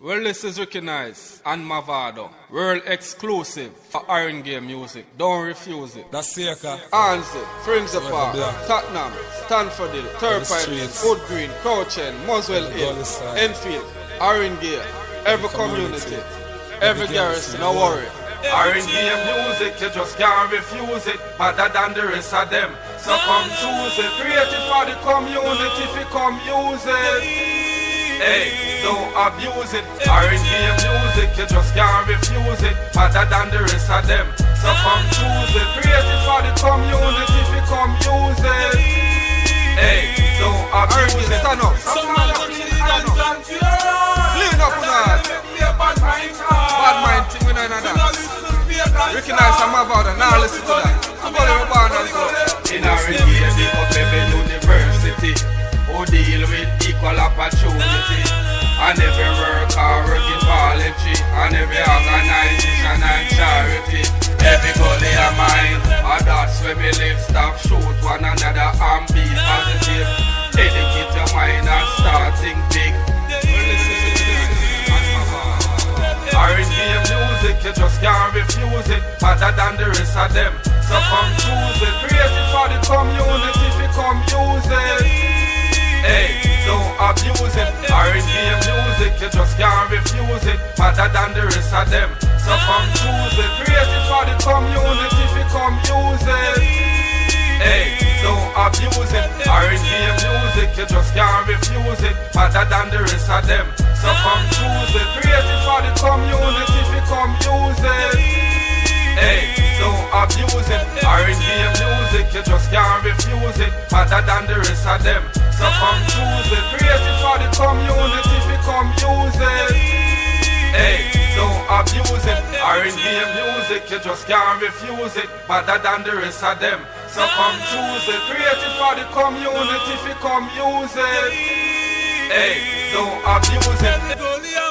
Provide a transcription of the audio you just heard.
Well, this is Ricky Nice and Mavado. World exclusive for Haringey music. Don't refuse it. That's Seika. Ansley, Fraser Park, Black. Tottenham, Stamford Hill, Turnpike. Wood Green, Crouch End, Muswell Hill, Enfield, Haringey, every community, community. every Every garrison, garrison, no worry. Haringey music, you just can't refuse it, better than the rest of them. So come choose it, creative for the community, if you come use it. Hey, don't abuse it. Haringey music, you just can't refuse it. Better than the rest of them. So come choose it. Creative for the community, if you come use it. Hey, don't abuse it. Stand up. Stand up. Stand up. Clean up on Bad mind thing we know that. Ricky Nice and Mavado, now listen to that. I'm equal opportunity. And every work or working policy, and every organization and charity. Every gully of mine, and that's where we live. Stop shoot one another and be positive. Educate your mind and start think big. Haringey music, you just can't refuse it Better than the rest of them So come choose it Creative for the community if you come use it just can't refuse it. Better than the rest of them. So come choose it. Creative for the community if you come use it. Hey, don't abuse it. Haringey music, you just can't refuse it. Better than the rest of them. So come choose it. Creative for the community if you come use it. Hey, don't abuse it. Haringey music, you just can't refuse it. Better than the rest of them. So come choose it. Creative for the community abuse it. Haringey music, you just can't refuse it. Better than the rest of them. So come choose it. Creative for the community if you come use it. Hey, don't abuse it